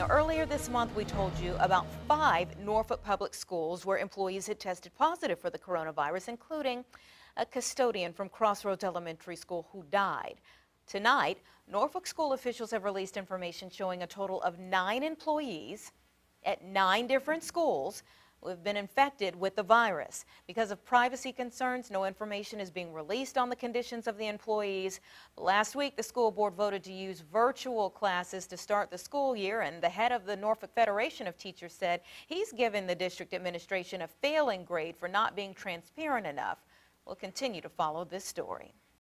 Now, earlier this month, we told you about five Norfolk public schools where employees had tested positive for the coronavirus, including a custodian from Crossroads Elementary School who died. Tonight, Norfolk school officials have released information showing a total of nine employees at nine different schools who have been infected with the virus. Because of privacy concerns, no information is being released on the conditions of the employees. Last week, the school board voted to use virtual classes to start the school year, and the head of the Norfolk Federation of Teachers said he's given the district administration a failing grade for not being transparent enough. We'll continue to follow this story.